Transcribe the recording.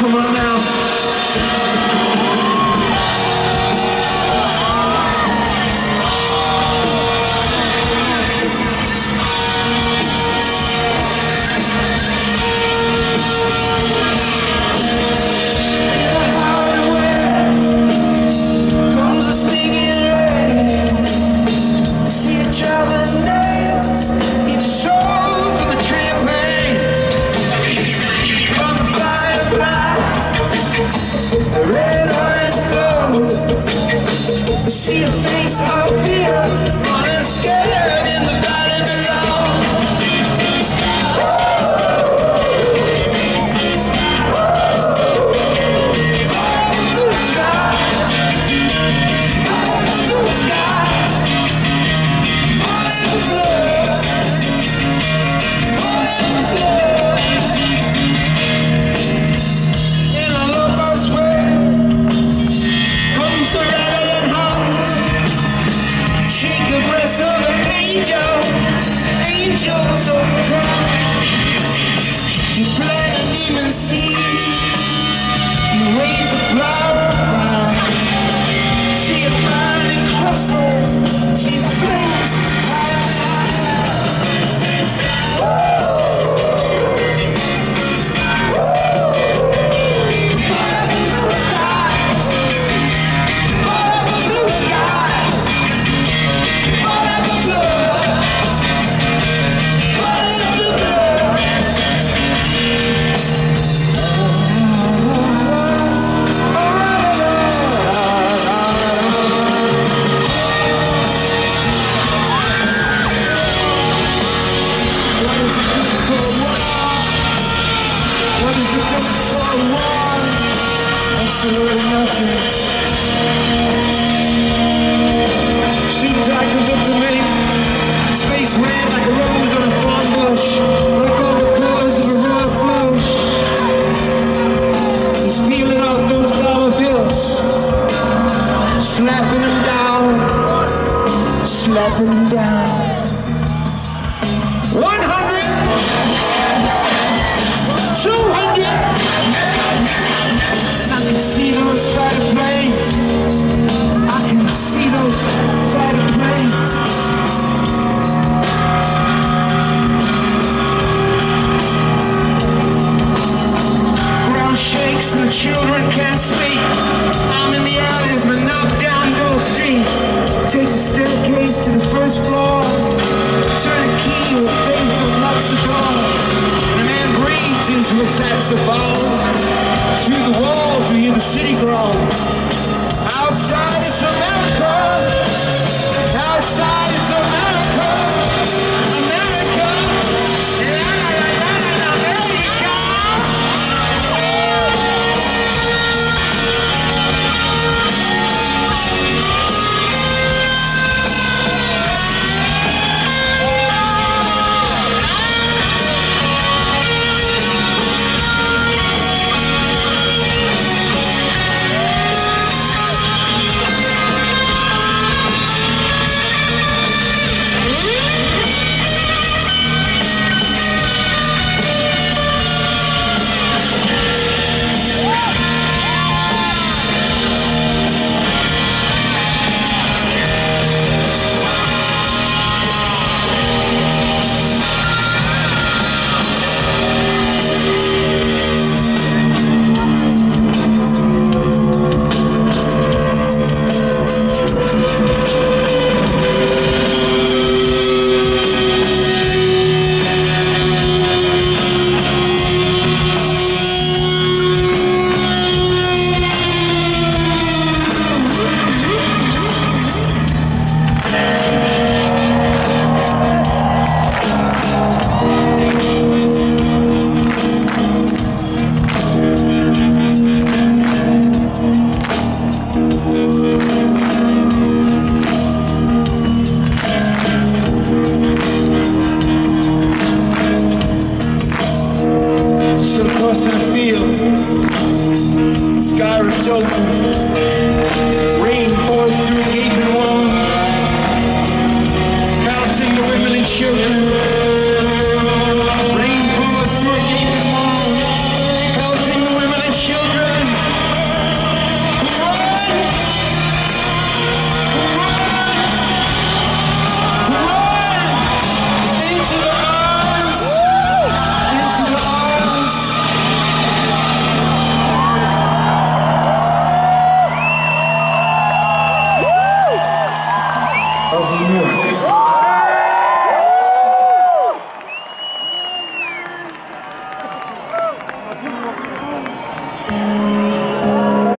Come on now. seven down. One hundred, two hundred. I can see those fighter planes. I can see those fighter planes. Ground shakes and children can't speak. saxophone, to the wall, to hear the city grow. across the field. The sky was open. of Newark.